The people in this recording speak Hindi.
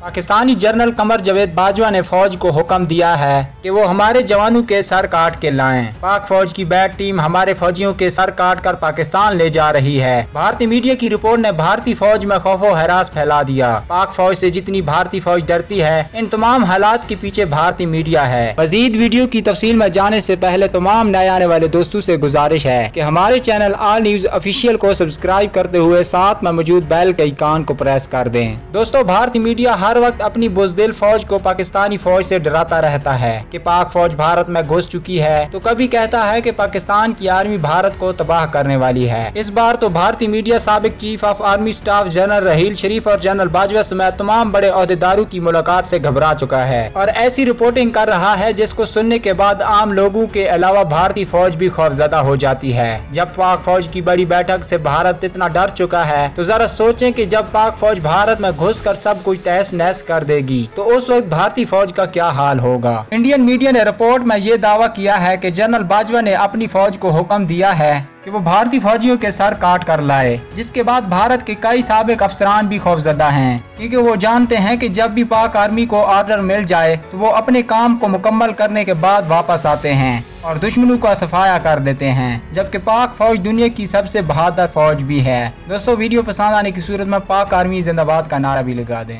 पाकिस्तानी जनरल कमर जवेद बाजवा ने फौज को हुक्म दिया है कि वो हमारे जवानों के सर काट के लाएँ। पाक फौज की बैट टीम हमारे फौजियों के सर काट कर पाकिस्तान ले जा रही है। भारतीय मीडिया की रिपोर्ट ने भारतीय फौज में खौफो हरास फैला दिया। पाक फौज से जितनी भारतीय फौज डरती है, इन तमाम हालात के पीछे भारतीय मीडिया है। मजीद वीडियो की तफसील में जाने ऐसी पहले तमाम नए आने वाले दोस्तों ऐसी गुजारिश है की हमारे चैनल आल न्यूज़ ऑफिशियल को सब्सक्राइब करते हुए साथ में मौजूद बैल के आइकान को प्रेस कर दें। दोस्तों, भारतीय मीडिया हर वक्त अपनी बुजदिल फौज को पाकिस्तानी फौज से डराता रहता है कि पाक फौज भारत में घुस चुकी है। तो कभी कहता है कि पाकिस्तान की आर्मी भारत को तबाह करने वाली है। इस बार तो भारतीय मीडिया सबक chief of army staff general Raheel Sharif और जनरल बाजवा समेत तमाम बड़े अहदेदारों की मुलाकात से घबरा चुका है और ऐसी रिपोर्टिंग कर रहा है जिसको सुनने के बाद आम लोगों के अलावा भारतीय फौज भी खौफजदा हो जाती है। जब पाक फौज की बड़ी बैठक से भारत इतना डर चुका है तो जरा सोचें कि जब पाक फौज भारत में घुस कर सब कुछ तहस नहस कर देगी। तो उस वक्त भारतीय फौज का क्या हाल होगा? इंडियन मीडिया ने रिपोर्ट में ये दावा किया है कि जनरल बाजवा ने अपनी फौज को हुक्म दिया है कि वो भारतीय फौजियों के सर काट कर लाए, जिसके बाद भारत के कई सबक अफसरान भी खौफजदा हैं। क्योंकि वो जानते हैं कि जब भी पाक आर्मी को ऑर्डर मिल जाए तो वो अपने काम को मुकम्मल करने के बाद वापस आते हैं और दुश्मनों का सफाया कर देते हैं। जबकि पाक फौज दुनिया की सबसे बहादुर फौज भी है। दोस्तों, वीडियो पसंद आने की सूरत में पाक आर्मी जिंदाबाद का नारा भी लगा दें।